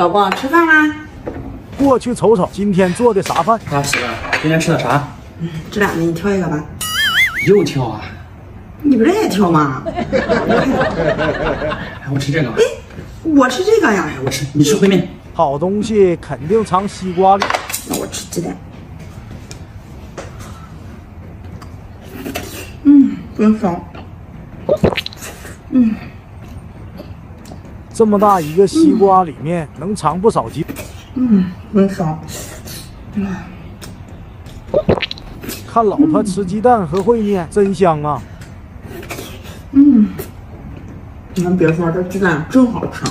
老公吃饭啦？过去瞅瞅今天做的啥饭。啊，媳妇，今天吃的啥？嗯这俩的你挑一个吧。又挑啊？你不是也挑吗？哎，我吃这个。哎我吃这个呀。我吃，你吃烩面。好东西肯定藏西瓜里。那我吃鸡蛋。嗯，真香。嗯，这么大一个西瓜里面能藏不少鸡。嗯，真香。嗯。看老婆吃鸡蛋和烩面，真香啊！嗯，你们别说，这鸡蛋真好吃。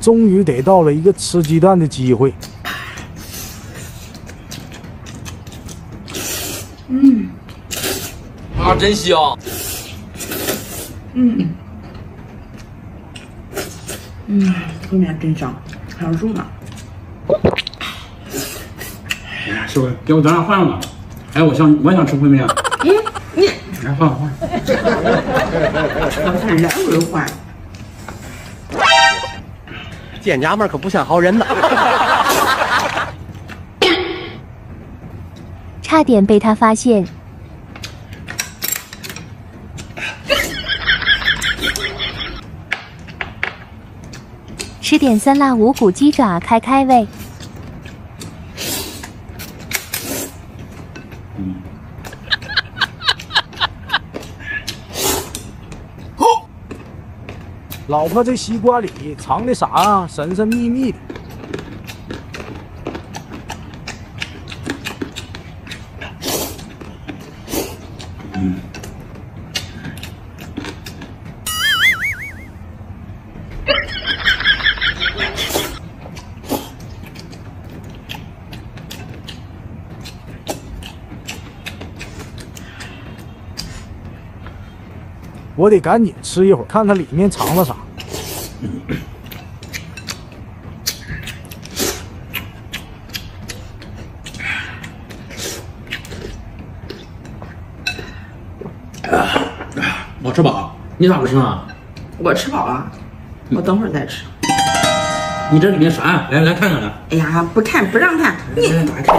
终于得到了一个吃鸡蛋的机会。嗯，啊，真香。嗯，嗯，烩面真香，还有肉呢。哎呀，师傅，给我端上饭了。哎，我想，我想吃烩面。嗯你，来换换。我 看来回换。这娘们可不像好人呐！差点被他发现。吃点酸辣无骨鸡爪开开胃。老婆，这西瓜里藏的啥啊？神神秘秘的。嗯。我得赶紧吃一会儿，看看里面藏了啥。我吃饱，你咋不吃呢？我吃饱了，我等会儿再吃。你这里面啥？来来看看来。哎呀，不看不让看。你来打开看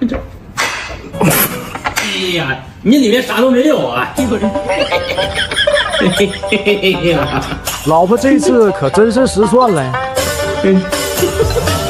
一下。哎呀，你里面啥都没有啊！老婆这次可真是失算了。